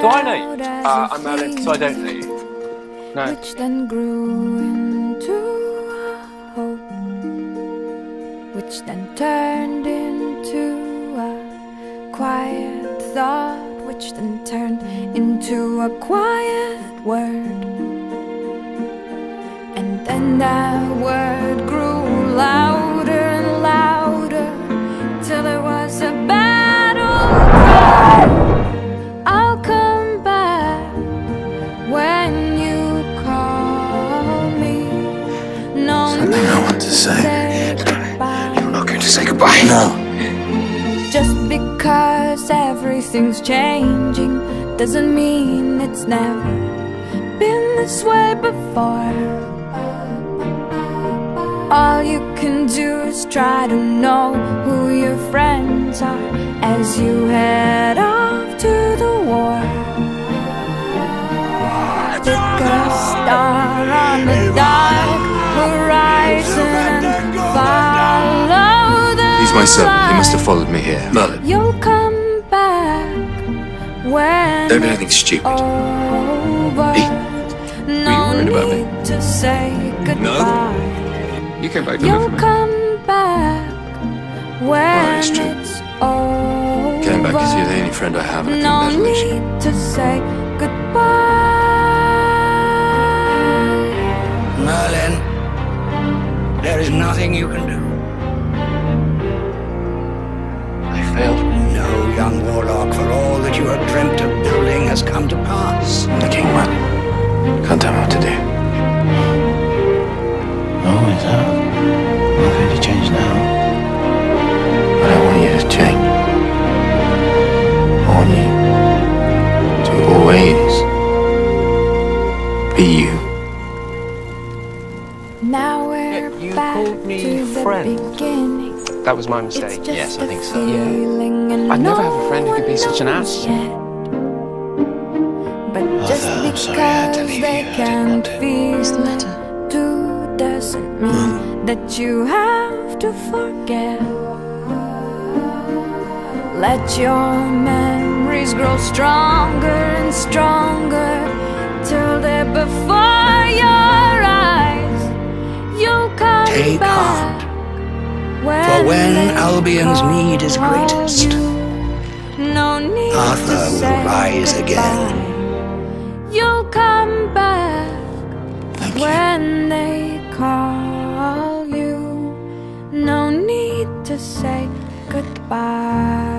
Do I know you? out as Uh, a I'm Merlin, So I don't know you. No. which then grew into a hope, which then turned into a quiet thought, which then turned into a quiet word. And then that word say. goodbye. You're not going to say goodbye. No. Just because everything's changing doesn't mean it's never been this way before. All you can do is try to know who your friends are as you head off my son. He must have followed me here. Merlin. You'll come back when Don't do anything stupid. over. Hey, No worried about me? need to say goodbye. You came back to look You'll for me. come back when oh, it's true. it's over. Came back because you're the only friend I have, and I No couldn't lose you. need to say goodbye. Merlin, there is nothing you can do. Young warlock, for all that you have dreamt of building has come to pass. The king won. Can't tell me what to do. Oh, is that? Not going to change now. But I want you to change. I want you to always be you. Now we're you back me to the friend. beginning. That was my mistake. Yes, I think so. Yeah. I'd never have a friend who could be such an ass. yet. But oh, just I'm because sorry I had to leave they you. I didn't can't want to. What's the matter? it doesn't mean hmm. that you have to forget. Let your memories grow stronger and stronger till they're before your eyes. You'll come Take back. For when Albion's need is greatest. No need Arthur to will rise again. You'll come back when they call you. No need to say goodbye.